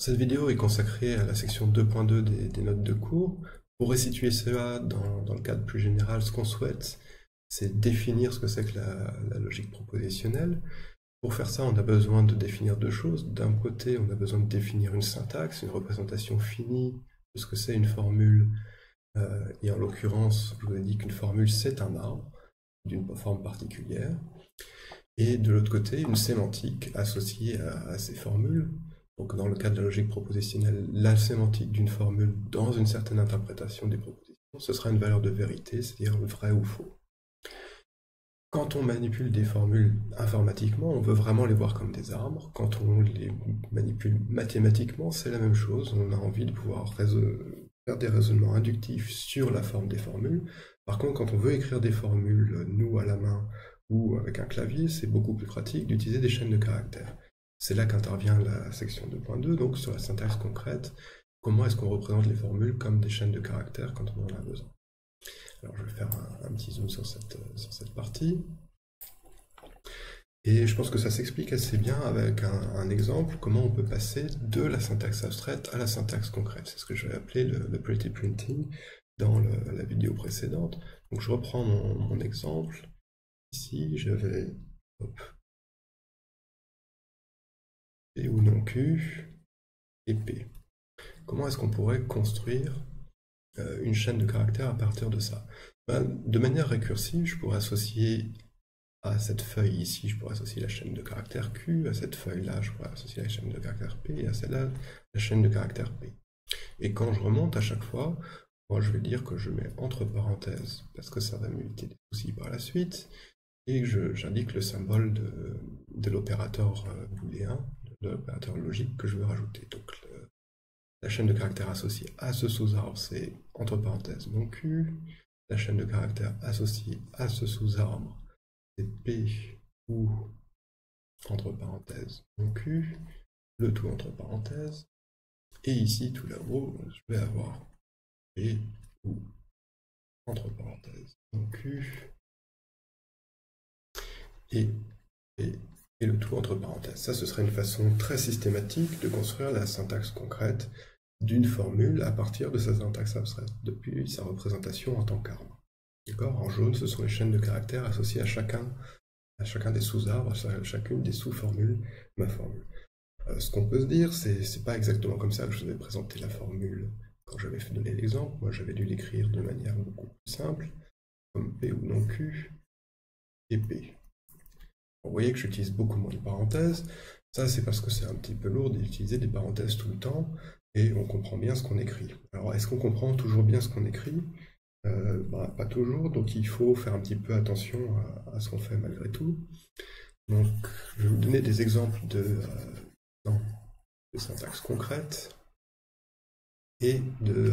Cette vidéo est consacrée à la section 2.2 des, notes de cours. Pour resituer cela dans, le cadre plus général, ce qu'on souhaite, c'est définir ce que c'est que la, logique propositionnelle. Pour faire ça, on a besoin de définir deux choses. D'un côté, on a besoin de définir une syntaxe, une représentation finie de ce que c'est une formule. Euh, et en l'occurrence, je vous ai dit qu'une formule, c'est un arbre d'une forme particulière. Et de l'autre côté, une sémantique associée à ces formules donc dans le cas de la logique propositionnelle, la sémantique d'une formule dans une certaine interprétation des propositions, ce sera une valeur de vérité, c'est-à-dire vrai ou faux. Quand on manipule des formules informatiquement, on veut vraiment les voir comme des arbres. Quand on les manipule mathématiquement, c'est la même chose. On a envie de pouvoir faire des raisonnements inductifs sur la forme des formules. Par contre, quand on veut écrire des formules, nous, à la main ou avec un clavier, c'est beaucoup plus pratique d'utiliser des chaînes de caractères. C'est là qu'intervient la section 2.2, donc sur la syntaxe concrète, comment est-ce qu'on représente les formules comme des chaînes de caractères quand on en a besoin? Alors je vais faire un, petit zoom sur cette, partie. Et je pense que ça s'explique assez bien avec un, exemple, comment on peut passer de la syntaxe abstraite à la syntaxe concrète. C'est ce que je vais appeler le, pretty printing dans la vidéo précédente. Donc je reprends mon, mon exemple. Ici, je vais P ou non Q et P. Comment est-ce qu'on pourrait construire euh, une chaîne de caractères à partir de ça? Ben, De manière récursive, je pourrais associer à cette feuille ici, je pourrais associer la chaîne de caractères Q, à cette feuille-là, je pourrais associer la chaîne de caractères P, et à celle-là, la chaîne de caractères P. Et quand je remonte à chaque fois, moi je vais dire que je mets entre parenthèses, parce que ça va m'éviter des soucis par la suite, et j'indique le symbole de, de l'opérateur euh, booléen, l'opérateur logique que je veux rajouter. Donc la chaîne de caractères associée à ce sous-arbre, c'est entre parenthèses mon Q. La chaîne de caractères associée à ce sous-arbre, c'est P ou entre parenthèses mon Q. Le tout entre parenthèses. Et ici, tout là-haut, je vais avoir P ou entre parenthèses mon Q. Et P et le tout entre parenthèses. Ça, ce serait une façon très systématique de construire la syntaxe concrète d'une formule à partir de sa syntaxe abstraite, depuis sa représentation en tant qu'arbre. En jaune, ce sont les chaînes de caractères associées à chacun, à chacun des sous-arbres, à chacune des sous-formules, ma formule. Euh, ce qu'on peut se dire, c'est c'est pas exactement comme ça que je vous ai présenté la formule quand j'avais fait donner l'exemple. Moi, j'avais dû l'écrire de manière beaucoup plus simple, comme P ou non Q, et P. Vous voyez que j'utilise beaucoup moins de parenthèses. Ça, c'est parce que c'est un petit peu lourd d'utiliser des parenthèses tout le temps et on comprend bien ce qu'on écrit. Alors, est-ce qu'on comprend toujours bien ce qu'on écrit? Euh, bah, Pas toujours, donc il faut faire un petit peu attention à, ce qu'on fait malgré tout. Donc, je vais vous donner des exemples de, euh, syntaxe concrète et de,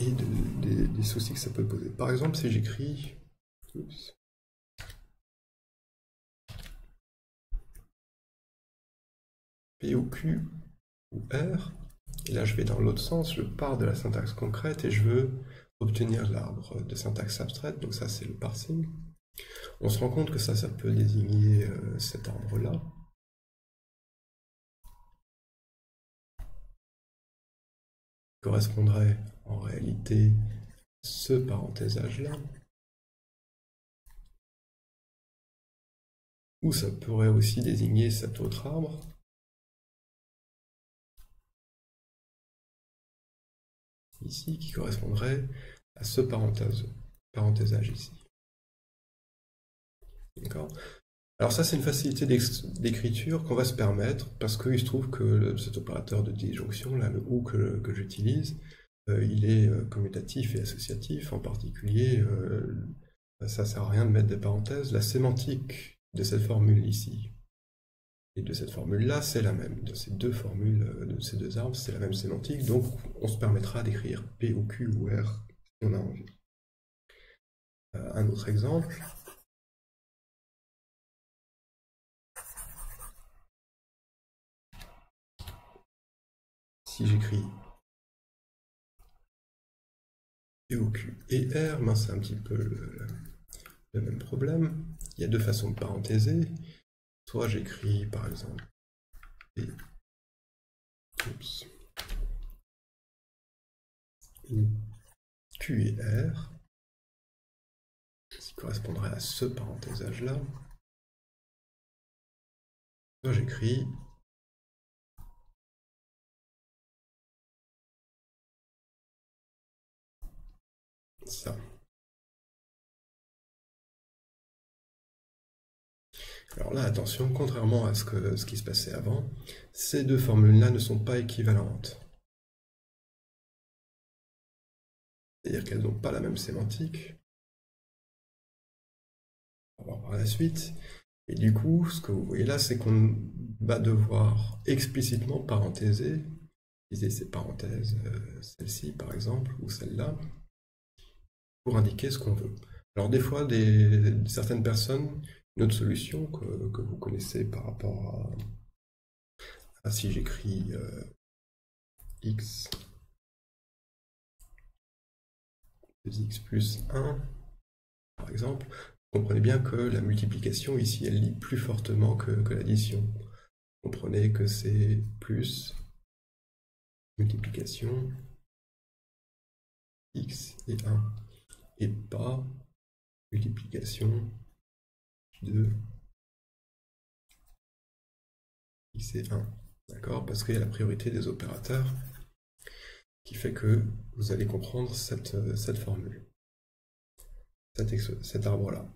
euh, des soucis que ça peut poser. Par exemple, si j'écris ou Q ou R. Et là, je vais dans l'autre sens, je pars de la syntaxe concrète et je veux obtenir l'arbre de syntaxe abstraite, donc ça c'est le parsing. On se rend compte que ça, ça peut désigner euh, cet arbre-là. correspondrait en réalité ce parenthésage-là. Ou ça pourrait aussi désigner cet autre arbre. Ici qui correspondrait à ce parenthèse, parenthésage ici. D'accord? Alors ça, c'est une facilité d'écriture qu'on va se permettre parce qu'il se trouve que cet opérateur de disjonction, là, le OU que, j'utilise, euh, il est euh, commutatif et associatif. En particulier, euh, ça ne sert à rien de mettre des parenthèses. La sémantique de cette formule ici, et de cette formule-là, c'est la même. De ces deux formules, euh, de ces deux arbres, c'est la même sémantique. Donc, on se permettra d'écrire P ou Q ou R si on a envie. Euh, un autre exemple. Si j'écris P ou Q et R, ben c'est un petit peu le, le même problème. Il y a deux façons de parenthéser. Soit j'écris par exemple Q et R, ce qui correspondrait à ce parenthésage-là. Soit j'écris ça. Alors là, attention, contrairement à ce, qui se passait avant, ces deux formules-là ne sont pas équivalentes. C'est-à-dire qu'elles n'ont pas la même sémantique. On va voir par la suite. Et du coup, ce que vous voyez là, c'est qu'on va devoir explicitement parenthéser, utiliser ces parenthèses, euh, celle-ci par exemple, ou celle-là, pour indiquer ce qu'on veut. Alors des fois, certaines personnes, une autre solution que, vous connaissez par rapport à, si j'écris euh, x x plus 1, par exemple, vous comprenez bien que la multiplication ici, elle lit plus fortement que, l'addition. Comprenez que c'est plus multiplication x et 1 et pas multiplication de x et 1. D'accord? Parce qu'il y a la priorité des opérateurs qui fait que vous allez comprendre cette, cette formule, cet, arbre-là.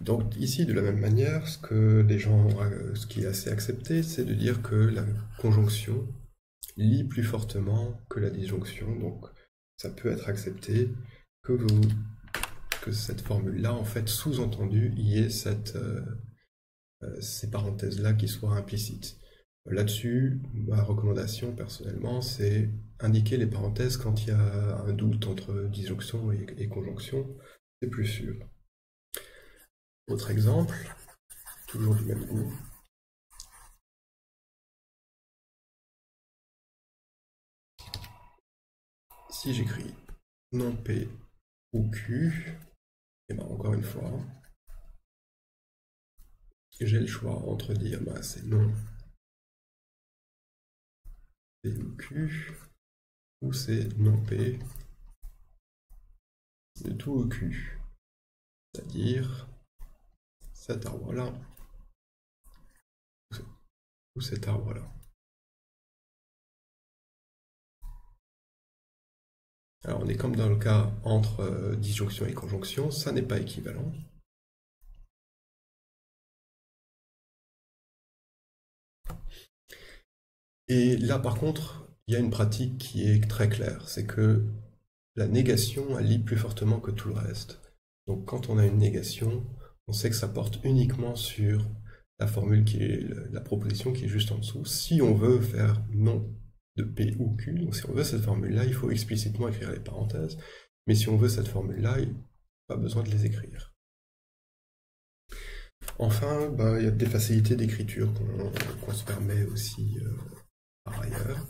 Donc ici, de la même manière, ce que gens, ce qui est assez accepté, c'est de dire que la conjonction lit plus fortement que la disjonction. Donc ça peut être accepté que vous cette formule-là, en fait, sous-entendu, il y ait cette, euh, euh, ces parenthèses-là qui soient implicites. Là-dessus, ma recommandation personnellement, c'est indiquer les parenthèses quand il y a un doute entre disjonction et, conjonction, c'est plus sûr. Autre exemple, toujours du même goût. Si j'écris non P ou Q, et bien encore une fois, j'ai le choix entre dire bah, c'est non ou Q, ou c'est non P de tout au Q. C'est-à-dire cet arbre-là, ou cet arbre-là. Alors on est comme dans le cas entre euh, disjonction et conjonction, ça n'est pas équivalent. Et là, par contre, il y a une pratique qui est très claire, c'est que la négation, elle plus fortement que tout le reste. Donc quand on a une négation, on sait que ça porte uniquement sur la formule qui est la proposition qui est juste en dessous. Si on veut faire non de P ou Q, donc si on veut cette formule-là, il faut explicitement écrire les parenthèses, mais si on veut cette formule-là, il n'y a pas besoin de les écrire. Enfin, bah, il y a des facilités d'écriture qu'on se permet aussi euh, par ailleurs.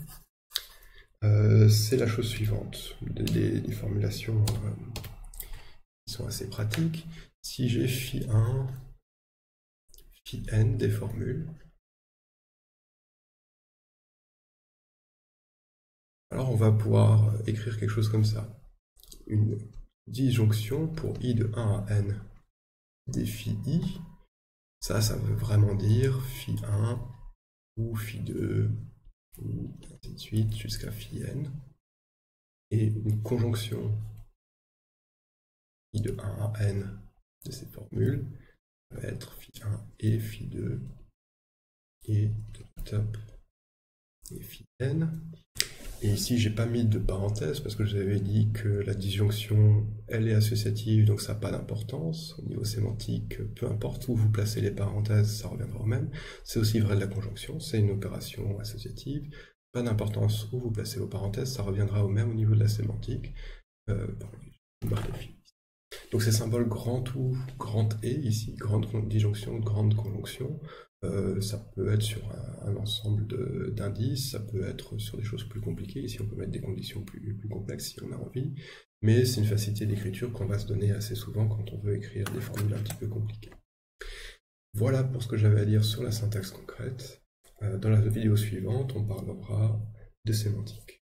Euh, c'est la chose suivante, des, formulations euh, qui sont assez pratiques. Si j'ai phi 1, phi n des formules, alors on va pouvoir écrire quelque chose comme ça. Une disjonction pour i de 1 à n des phi i. Ça, ça veut vraiment dire phi 1 ou phi 2 ou ainsi de suite jusqu'à phi n. Et une conjonction i de 1 à n de ces formules va être phi 1 et phi 2 et top et phi n. Et ici, j'ai pas mis de parenthèse parce que je vous avais dit que la disjonction, elle est associative, donc ça n'a pas d'importance. Au niveau sémantique, peu importe où vous placez les parenthèses, ça reviendra au même. C'est aussi vrai de la conjonction, c'est une opération associative. Pas d'importance où vous placez vos parenthèses, ça reviendra au même au niveau de la sémantique. Euh, donc ces symboles grand ou grand et ici, grande disjonction, grande conjonction, euh, ça peut être sur un, ensemble d'indices, ça peut être sur des choses plus compliquées, ici on peut mettre des conditions plus, complexes si on a envie, mais c'est une facilité d'écriture qu'on va se donner assez souvent quand on veut écrire des formules un petit peu compliquées. Voilà pour ce que j'avais à dire sur la syntaxe concrète. Euh, dans la vidéo suivante, on parlera de sémantique.